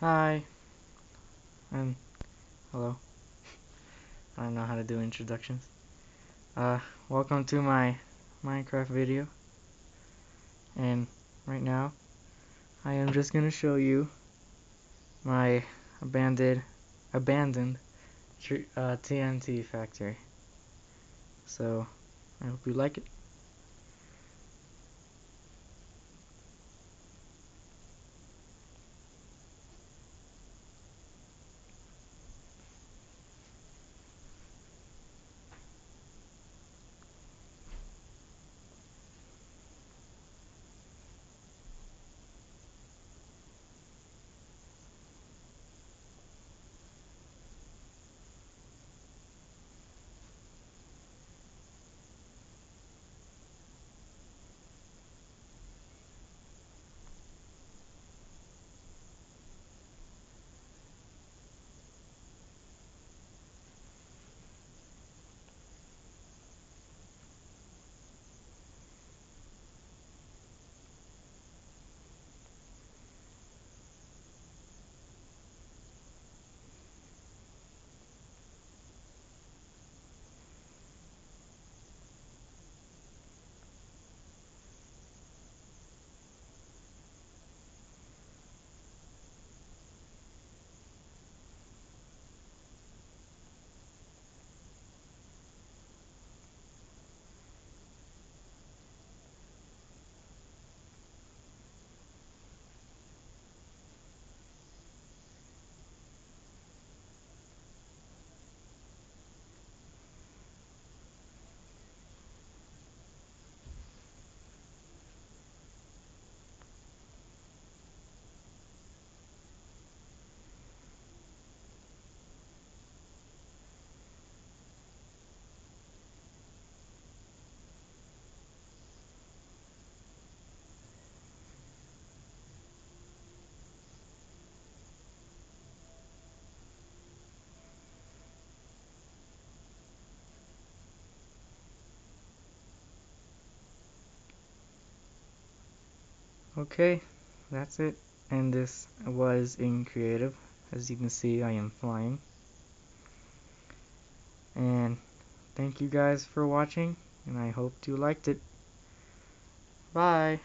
Hi. And hello. I don't know how to do introductions. Uh, welcome to my Minecraft video. And right now, I am just gonna show you my abandoned abandoned uh, TNT factory. So, I hope you like it. Okay, that's it. And this was in creative. As you can see, I am flying. And thank you guys for watching, and I hope you liked it. Bye.